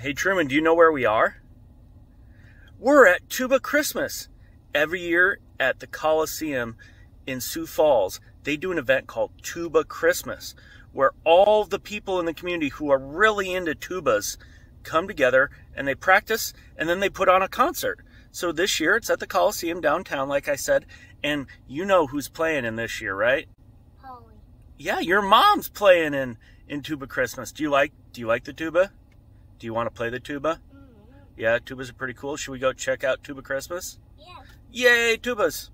Hey Truman, do you know where we are? We're at Tuba Christmas. Every year at the Coliseum in Sioux Falls, they do an event called Tuba Christmas, where all the people in the community who are really into tubas come together and they practice and then they put on a concert. So this year it's at the Coliseum downtown, like I said, and you know who's playing in this year, right? Holy. Yeah, your mom's playing in in Tuba Christmas. Do you like do you like the tuba? Do you want to play the tuba? Mm-hmm. Yeah, tubas are pretty cool. Should we go check out Tuba Christmas? Yeah. Yay, tubas!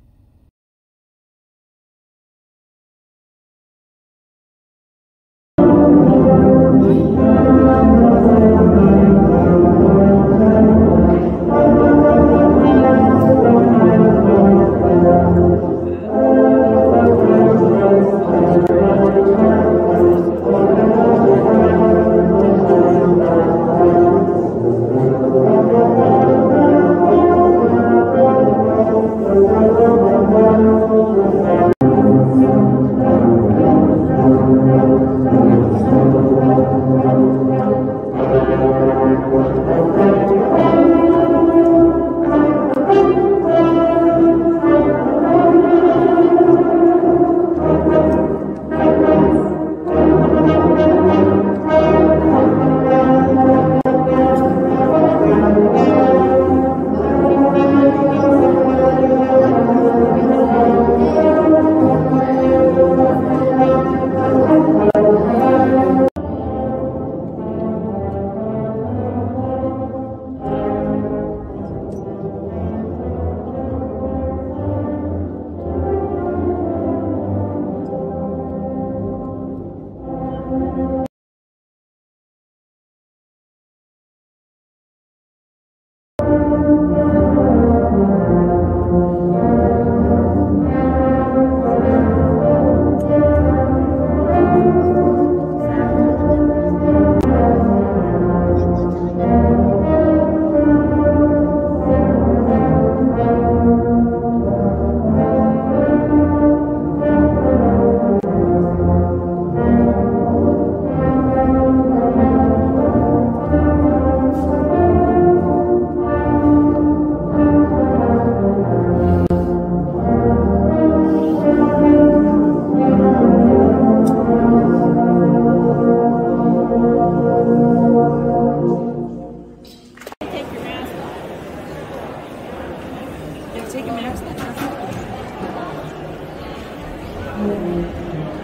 Yeah, take your mask off.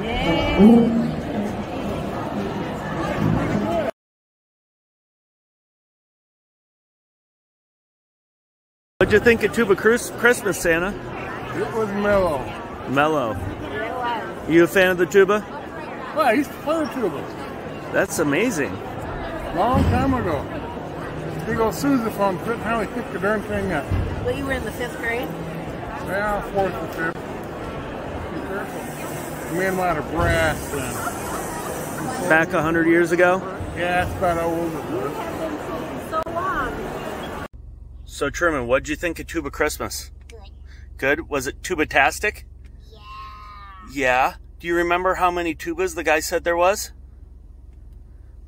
Yeah. What'd you think of Tuba Crus- Christmas, Santa? It was mellow. Mellow. You a fan of the tuba? Well, I used to play the tuba That's amazing. long time ago. Big old sousaphone couldn't hardly pick the darn thing up. Well, you were in the fifth grade? Yeah, fourth and fifth. Be careful. We had a lot of brass then. Back a hundred years ago. Yeah, that's about how old it was. So long. So Truman, what'd you think of Tuba Christmas? Good. Good. Was it tuba-tastic? Yeah. Yeah. Do you remember how many tubas the guy said there was?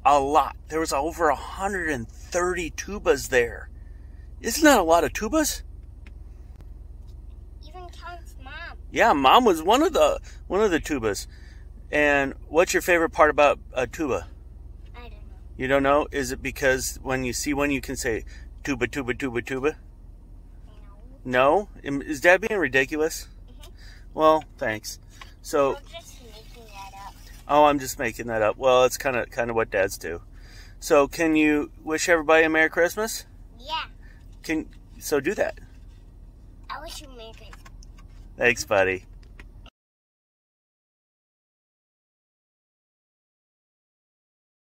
A lot. There was over 130 tubas there. Isn't that a lot of tubas? Even counts mom. Yeah, mom was one of the one of the tubas. And what's your favorite part about a tuba? I don't know. You don't know? Is it because when you see one you can say tuba tuba tuba tuba? No. No? Is dad being ridiculous? Mm-hmm. Well, thanks. So, You're just making that up. Oh, I'm just making that up. Well, it's kind of kind of what dads do. So, can you wish everybody a Merry Christmas? Yeah. Can so do that. I wish you Merry Christmas. Thanks, buddy.